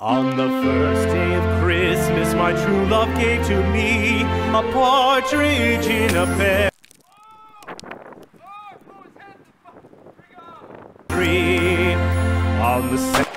On the first day of Christmas, my true love gave to me a partridge in a pear tree. On the